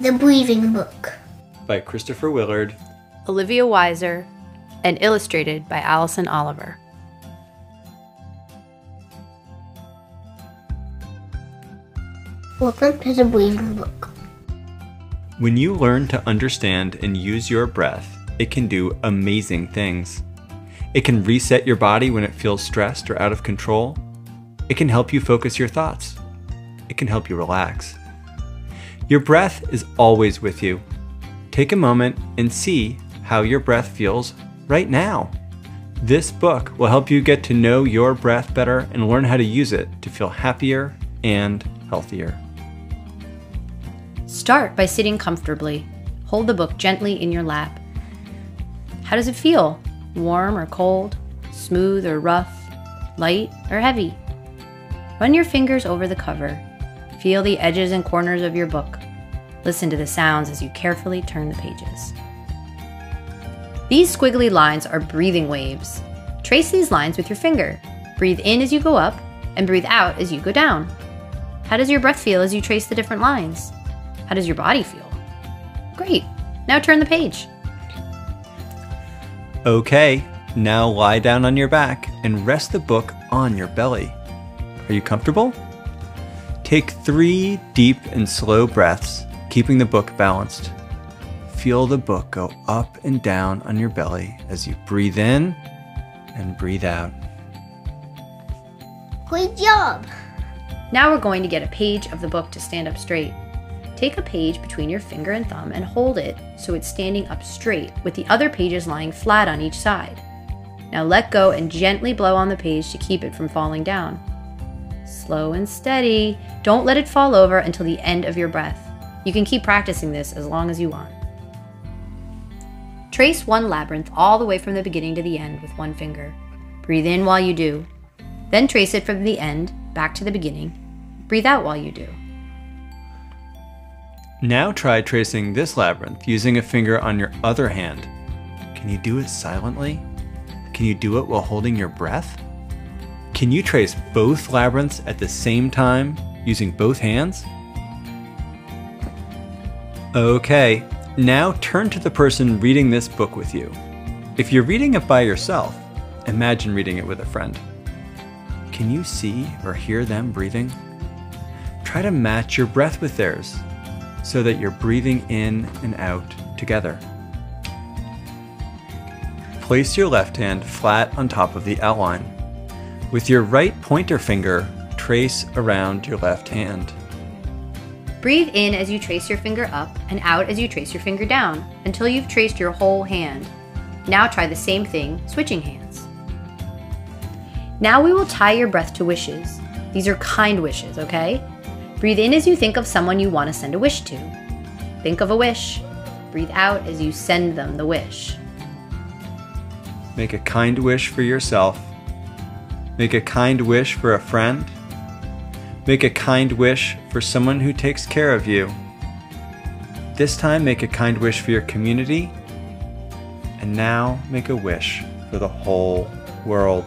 The Breathing Book by Christopher Willard, Olivia Weisser, and illustrated by Allison Oliver. Welcome to the Breathing Book. When you learn to understand and use your breath, it can do amazing things. It can reset your body when it feels stressed or out of control. It can help you focus your thoughts. It can help you relax. Your breath is always with you. Take a moment and see how your breath feels right now. This book will help you get to know your breath better and learn how to use it to feel happier and healthier. Start by sitting comfortably. Hold the book gently in your lap. How does it feel? Warm or cold? Smooth or rough? Light or heavy? Run your fingers over the cover. Feel the edges and corners of your book. Listen to the sounds as you carefully turn the pages. These squiggly lines are breathing waves. Trace these lines with your finger. Breathe in as you go up and breathe out as you go down. How does your breath feel as you trace the different lines? How does your body feel? Great. Now turn the page. Okay, now lie down on your back and rest the book on your belly. Are you comfortable? Take three deep and slow breaths, keeping the book balanced. Feel the book go up and down on your belly as you breathe in and breathe out. Great job! Now we're going to get a page of the book to stand up straight. Take a page between your finger and thumb and hold it so it's standing up straight with the other pages lying flat on each side. Now let go and gently blow on the page to keep it from falling down. Slow and steady. Don't let it fall over until the end of your breath. You can keep practicing this as long as you want. Trace one labyrinth all the way from the beginning to the end with one finger. Breathe in while you do. Then trace it from the end back to the beginning. Breathe out while you do. Now try tracing this labyrinth using a finger on your other hand. Can you do it silently? Can you do it while holding your breath? Can you trace both labyrinths at the same time using both hands? Okay, now turn to the person reading this book with you. If you're reading it by yourself, imagine reading it with a friend. Can you see or hear them breathing? Try to match your breath with theirs so that you're breathing in and out together. Place your left hand flat on top of the outline. With your right pointer finger, trace around your left hand. Breathe in as you trace your finger up and out as you trace your finger down until you've traced your whole hand. Now try the same thing, switching hands. Now we will tie your breath to wishes. These are kind wishes, okay? Breathe in as you think of someone you want to send a wish to. Think of a wish. Breathe out as you send them the wish. Make a kind wish for yourself. Make a kind wish for a friend. Make a kind wish for someone who takes care of you. This time, make a kind wish for your community. And now, make a wish for the whole world.